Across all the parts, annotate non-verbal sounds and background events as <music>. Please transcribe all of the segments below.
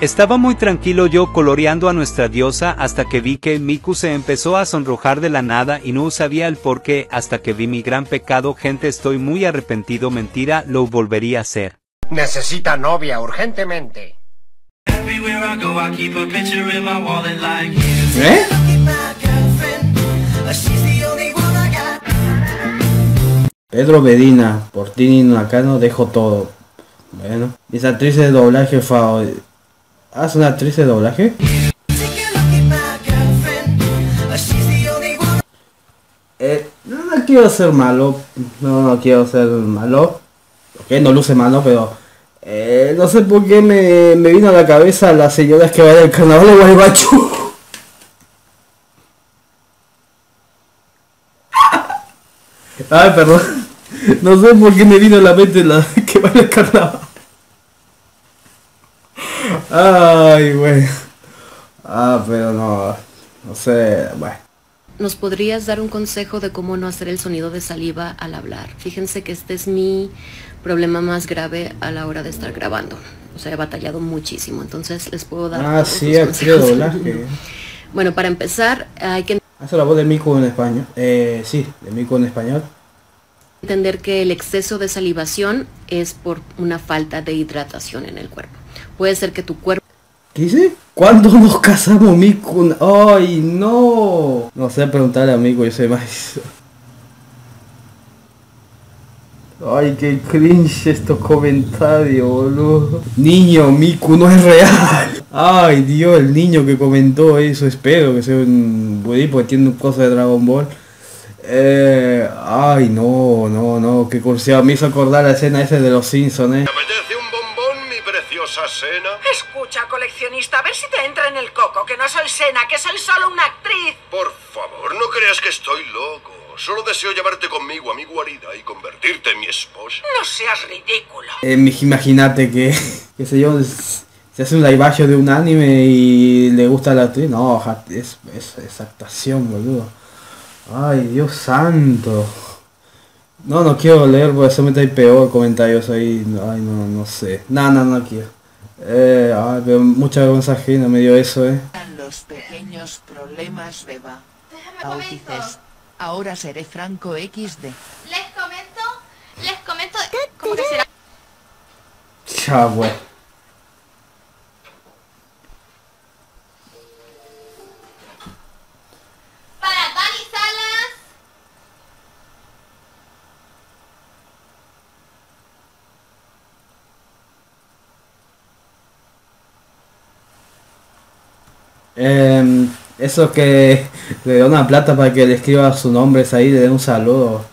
Estaba muy tranquilo yo coloreando a nuestra diosa hasta que vi que Miku se empezó a sonrojar de la nada y no sabía el por qué hasta que vi mi gran pecado gente estoy muy arrepentido mentira lo volvería a hacer. Necesita novia urgentemente. ¿Eh? Pedro Medina, por Tini Nakano dejo todo. Bueno, mis actrices de doblaje favorita. ¿Ah, es una actriz de doblaje? Eh, no, quiero ser malo. No, quiero ser malo. Ok, no luce malo, pero... Eh, no sé por qué me, me vino a la cabeza las señoras que van al carnaval de Guaybacho. <laughs> Ay, perdón. No sé por qué me vino a la mente la que va al carnaval. Ay, güey. Ah, pero no. No sé, bueno. ¿Nos podrías dar un consejo de cómo no hacer el sonido de saliva al hablar? Fíjense que este es mi problema más grave a la hora de estar grabando. O sea, he batallado muchísimo, entonces les puedo dar... Ah, sí, actriz de doblaje. <laughs> Bueno, para empezar, hay que Hace la voz de Mico en español. Eh, sí, de Mico en español. entender que el exceso de salivación es por una falta de hidratación en el cuerpo. Puede ser que tu cuerpo ¿Qué dice? ¿Cuándo nos casamos, Mico? ¡Ay, no! No sé preguntarle a Mico, yo sé más. Ay, qué cringe estos comentarios, boludo. Niño, Miku no es real. Ay, Dios, el niño que comentó eso, espero que sea un budí porque tiene cosas de Dragon Ball. Eh, ay, no, no, no, qué cursiado. Me hizo acordar la escena esa de los Simpsons, eh. Preciosa Sena? Escucha, coleccionista, a ver si te entra en el coco, que no soy Sena, que soy solo una actriz. Por favor, no creas que estoy loco. Solo deseo llevarte conmigo a mi guarida y convertirte en mi esposa. No seas ridículo. Eh, imagínate que, qué sé yo, se hace un live action de un anime y le gusta la actriz. No, es, es, es actuación, boludo. Ay, Dios santo. No, no quiero leer porque solamente hay peor comentarios ahí. Ay, no, no sé. No, no, no quiero. Eh, ay, pero mucha vergüenza ajena me dio eso, eh. Los pequeños problemas, Beba. Bautices. Ahora seré Franco XD. Les comento, les comento cómo que será. Ya, Em, eso que le da una plata para que le escriba sus nombres ahí, le dé un saludo.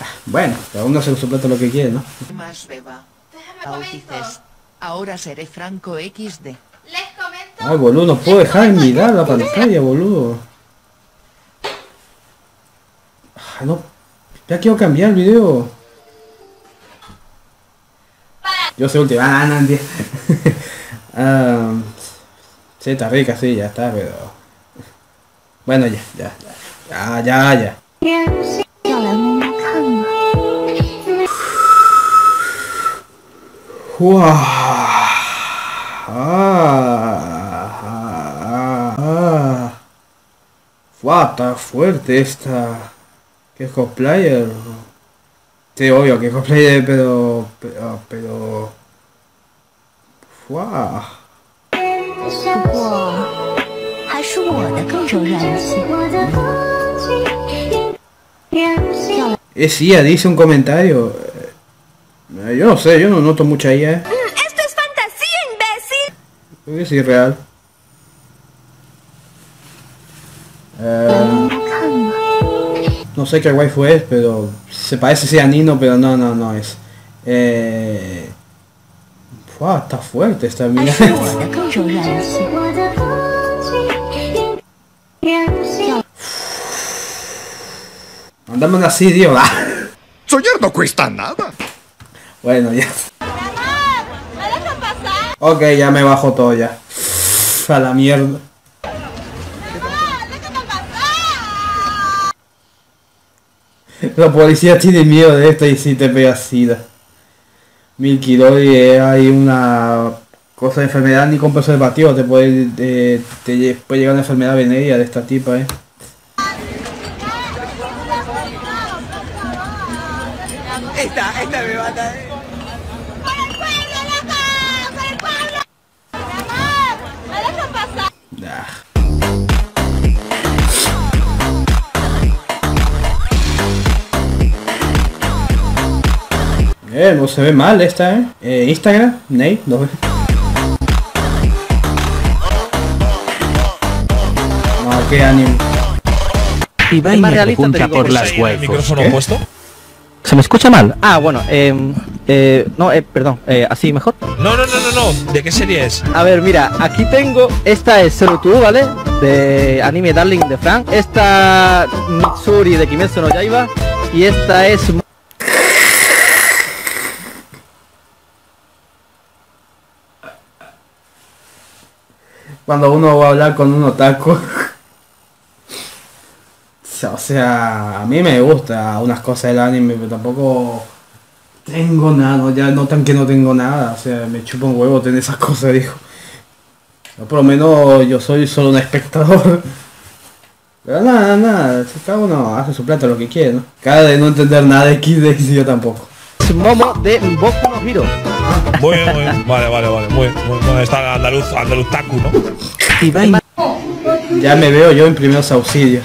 Ah, Bueno, cada uno hace su plata lo que quiere, ¿no? Más Beba. Bautices. Ahora seré Franco XD. Les comento. Ay, boludo, no puedo dejar de mirar la pantalla, boludo. Ah, no. Ya quiero cambiar el video. Yo soy último. Ah, no, entiendo. <laughs> Ah, sí, está rica, sí, ya está, pero... Bueno, ya, ya, ya. Ya, ya, ya. ¡Wow! Ah, ah, ah. Wow, está fuerte esta. ¿Qué es cosplayer? Sí, obvio que es cosplayer, pero. Pero. pero... Wow. 不过还是我的更受人气。 Es IA, dice un comentario. Eh, Yo no sé, yo no noto mucha IA. ¿eh? Esto es fantasía, imbécil. Creo que es irreal. Eh, no sé qué waifu es, pero se parece sí a Nino, pero no, no, no es. Eh, ¡Wow! Está fuerte esta 还 <laughs> mina. 是我的更受人气。 Andame así, tío. Ah. Soñar no cuesta nada. Bueno, ya. ¿Me dejan pasar? Ok, ya me bajo todo ya. A la mierda. ¡Déjame pasar! La policía tiene miedo de esto y si te pega sida. Milky Dory, eh, hay una cosa de enfermedad ni con preservativo te puede, eh, te puede llegar una enfermedad venérea de esta tipa, eh. Esta, esta me mata, eh. Eh, no se ve mal esta, eh. eh Instagram, Ney, no ve. Qué ánimo. Y va me pregunta por las waifus. micrófono puesto? ¿Se me escucha mal? Ah, bueno, eh, eh, no, eh, perdón, eh, ¿así mejor? No, no, no, no, no, ¿de qué serie es? A ver, mira, aquí tengo, esta es Zero Two, ¿vale? De anime Darling de Frank, esta Mitsuri de Kimetsu no Yaiba, y esta es cuando uno va a hablar con un otaku. O sea, a mí me gusta unas cosas del anime, pero tampoco tengo nada, ya notan que no tengo nada, o sea, me chupa un huevo tener esas cosas, dijo. por lo menos yo soy solo un espectador. <laughs> Pero nada, nada, cada uno hace su plato lo que quiere, ¿no? Cada de no entender nada de X yo tampoco. Momo de Boku no Hiro. Muy bien, muy bien. Vale, vale, vale. Muy, muy bueno. Está andaluz, andaluz taku, ¿no? Ya me veo yo en primeros auxilios.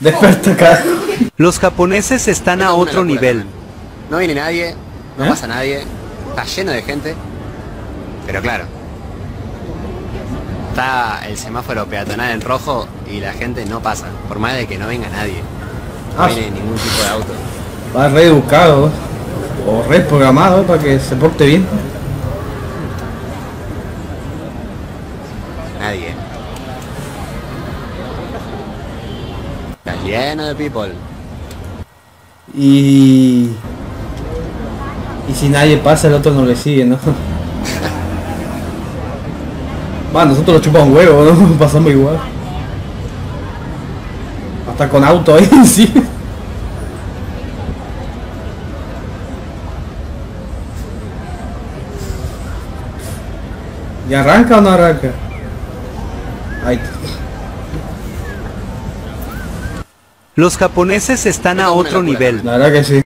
Desperta acá. Los japoneses están a otro nivel. No viene nadie, no ¿Eh? pasa nadie, está lleno de gente. Pero claro, está el semáforo peatonal en rojo y la gente no pasa, por más de que no venga nadie. No Ah. viene ningún tipo de auto. Va reeducado o reprogramado para que se porte bien. Nadie. Está lleno de people. Y. Y si nadie pasa, el otro no le sigue, ¿no? <laughs> Va, nosotros lo chupamos un huevo, ¿no? <laughs> Pasamos igual. Hasta con auto ahí, <laughs> sí. ¿Y arranca o no arranca? Ahí. Los japoneses están a otro nivel. La verdad que sí.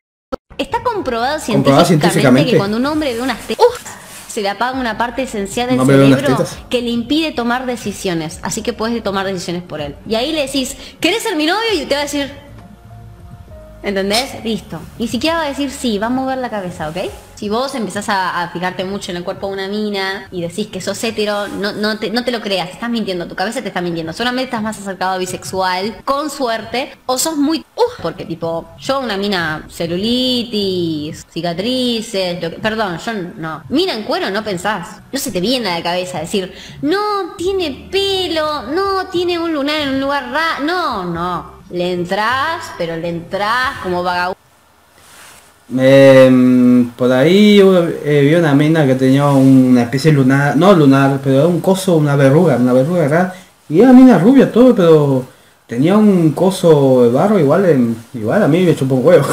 Está comprobado Comprobado científicamente, científicamente. que cuando un hombre ve unas tetas, se le apaga una parte esencial del cerebro que le impide tomar decisiones. Así que puedes tomar decisiones por él. Y ahí le decís, ¿querés ser mi novio? Y te va a decir, ¿entendés? Listo. Ni siquiera va a decir sí, va a mover la cabeza, ¿ok? Si vos empezás a, fijarte mucho en el cuerpo de una mina y decís que sos hetero, no, no, te, no te lo creas, estás mintiendo, tu cabeza te está mintiendo. Solamente estás más acercado a bisexual, con suerte, o sos muy... Uh, porque tipo, yo una mina celulitis, cicatrices, lo que- perdón, yo no. Mina en cuero no pensás. No se te viene a la cabeza decir, no, tiene pelo, no, tiene un lunar en un lugar raro. No, no. Le entrás, pero le entrás como vagabundo. Eh, por ahí eh, vi una mina que tenía una especie lunar, no lunar, pero un coso, una verruga, una verruga rara. Y era mina rubia todo, pero tenía un coso de barro igual en, igual a mí me chupó un huevo.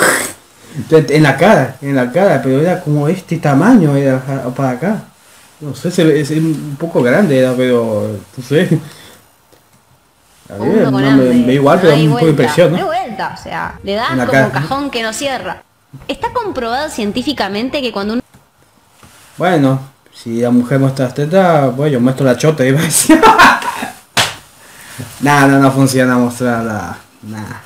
<laughs> en la cara, en la cara, pero era como este tamaño, era para acá. No sé, es un poco grande era, pero no sé. A mí Uno con no me, hambre. me igual, pero Da y un poco de vuelta, impresión, da ¿no? vuelta, o sea, le das como cara. cajón que no cierra. Está comprobado científicamente que cuando uno Bueno, si la mujer muestra las tetas, pues yo muestro la chota iba a decir. <laughs> Nah, no, no funciona mostrar la. Nah.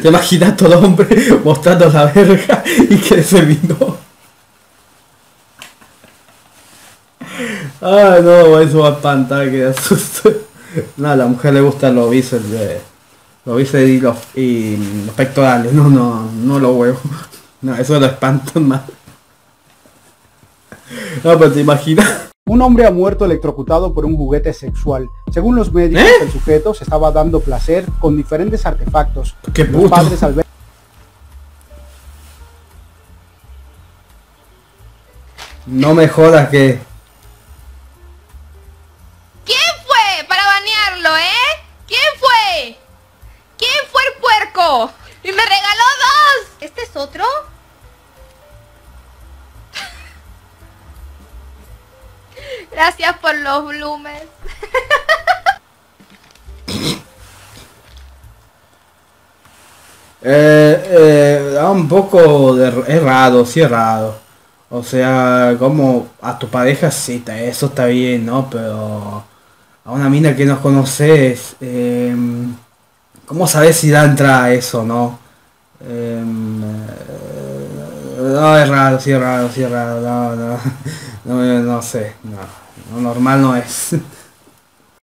¿Te imaginas todo hombre mostrando la verga y que se vino? Ah, no, eso va a espantar, que asusto. <laughs> No, a la mujer le gustan los bíceps de. Los bíceps y los, y los pectorales, no, no, no los huevos. <laughs> No, eso lo espantan más. <laughs> No, pero te imaginas. Un hombre ha muerto electrocutado por un juguete sexual. Según los médicos, ¿Eh? el sujeto se estaba dando placer con diferentes artefactos. ¡Qué Los puto! padres al ver No me jodas que. Otro? <laughs> Gracias por los bloomes. <laughs> Eh, eh, un poco de es raro, sí es raro. O sea, como a tu pareja sí, eso está bien, ¿no? Pero a una mina que no conoces, eh, ¿cómo sabes si da entrada eso, no? Em, eh, no, es raro, sí es raro, sí es raro, no, no, <laughs> no, no sé, no, no, normal no es. <laughs>